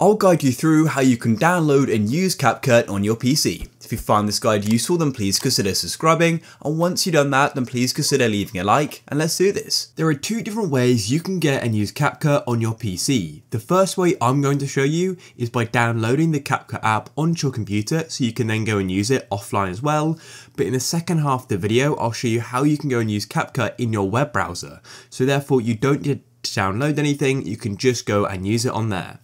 I'll guide you through how you can download and use CapCut on your PC. If you find this guide useful then please consider subscribing and once you've done that then please consider leaving a like and let's do this. There are two different ways you can get and use CapCut on your PC. The first way I'm going to show you is by downloading the CapCut app onto your computer so you can then go and use it offline as well. But in the second half of the video I'll show you how you can go and use CapCut in your web browser. So therefore you don't need to download anything, you can just go and use it on there.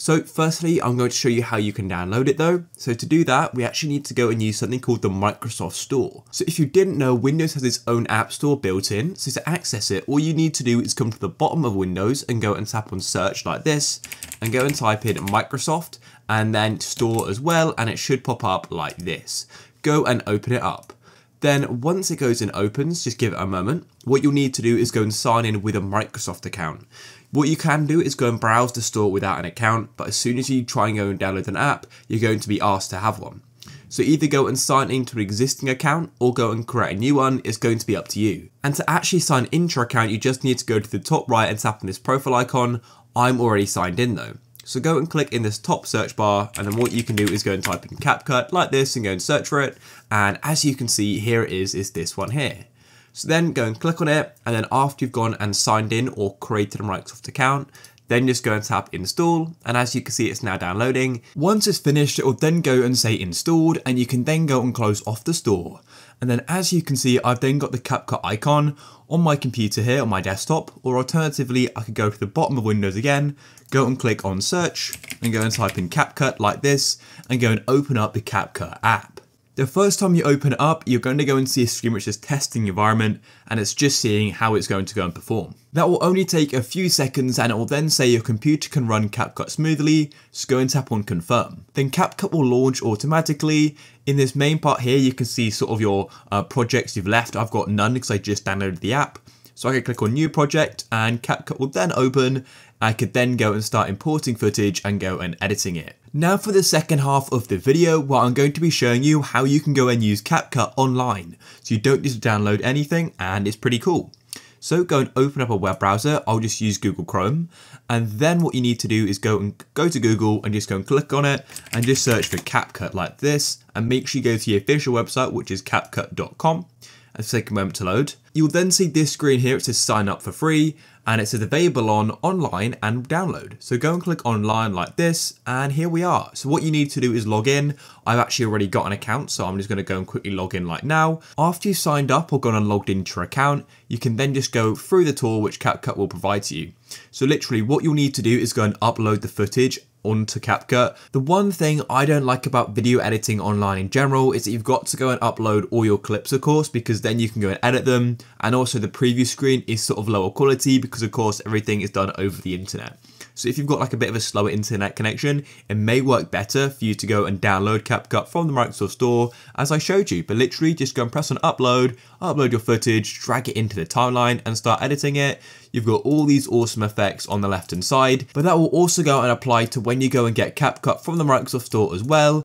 So firstly, I'm going to show you how you can download it though. So to do that, we actually need to go and use something called the Microsoft Store. So if you didn't know, Windows has its own app store built in. So to access it, all you need to do is come to the bottom of Windows and go and tap on search like this and go and type in Microsoft and then store as well. And it should pop up like this. Go and open it up. Then once it goes and opens, just give it a moment. What you'll need to do is go and sign in with a Microsoft account. What you can do is go and browse the store without an account, but as soon as you try and go and download an app, you're going to be asked to have one. So either go and sign into an existing account or go and create a new one, it's going to be up to you. And to actually sign into your account, you just need to go to the top right and tap on this profile icon. I'm already signed in though. So go and click in this top search bar and then what you can do is go and type in CapCut like this and go and search for it. And as you can see, here it is, is this one here. So then go and click on it and then after you've gone and signed in or created a Microsoft account, then just go and tap install and as you can see it's now downloading. Once it's finished it will then go and say installed and you can then go and close off the store. And then as you can see I've then got the CapCut icon on my computer here on my desktop or alternatively I could go to the bottom of Windows again go and click on search and go and type in CapCut like this and go and open up the CapCut app. The first time you open it up, you're going to go and see a screen which is testing environment and it's just seeing how it's going to go and perform. That will only take a few seconds and it will then say your computer can run CapCut smoothly, so go and tap on confirm. Then CapCut will launch automatically. In this main part here, you can see sort of your uh, projects you've left. I've got none because I just downloaded the app. So I could click on new project and CapCut will then open. I could then go and start importing footage and go and editing it. Now for the second half of the video where I'm going to be showing you how you can go and use CapCut online. So you don't need to download anything and it's pretty cool. So go and open up a web browser. I'll just use Google Chrome. And then what you need to do is go and go to Google and just go and click on it and just search for CapCut like this. And make sure you go to the official website, which is capcut.com and take a moment to load. You'll then see this screen here, it says sign up for free and it says available on online and download. So go and click online like this and here we are. So what you need to do is log in. I've actually already got an account so I'm just going to go and quickly log in like now. After you've signed up or gone and logged into your account, you can then just go through the tool which CapCut will provide to you. So literally what you'll need to do is go and upload the footage onto CapCut. The one thing I don't like about video editing online in general is that you've got to go and upload all your clips of course because then you can go and edit them and also the preview screen is sort of lower quality because of course everything is done over the internet. So if you've got like a bit of a slower internet connection, it may work better for you to go and download CapCut from the Microsoft Store as I showed you, but literally just go and press on upload, upload your footage, drag it into the timeline and start editing it. You've got all these awesome effects on the left hand side, but that will also go and apply to when you go and get CapCut from the Microsoft Store as well.